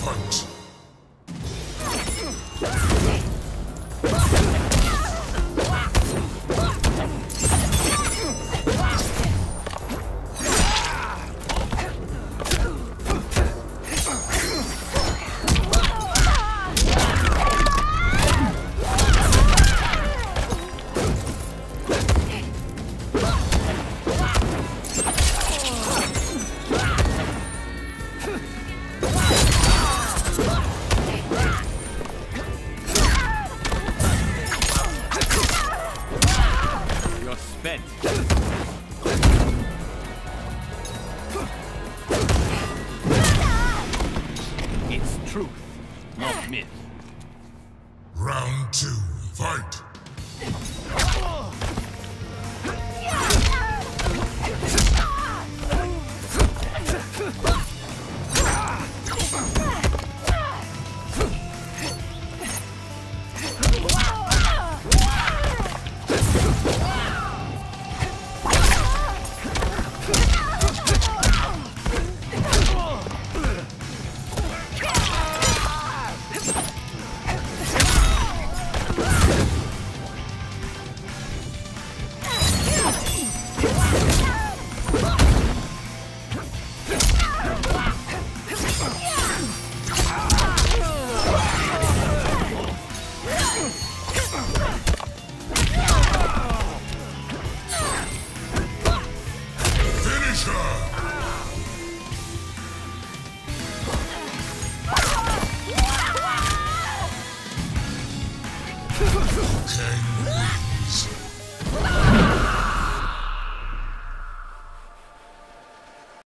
Fight! event. It's truth, not myth. Round two, fight! Kings.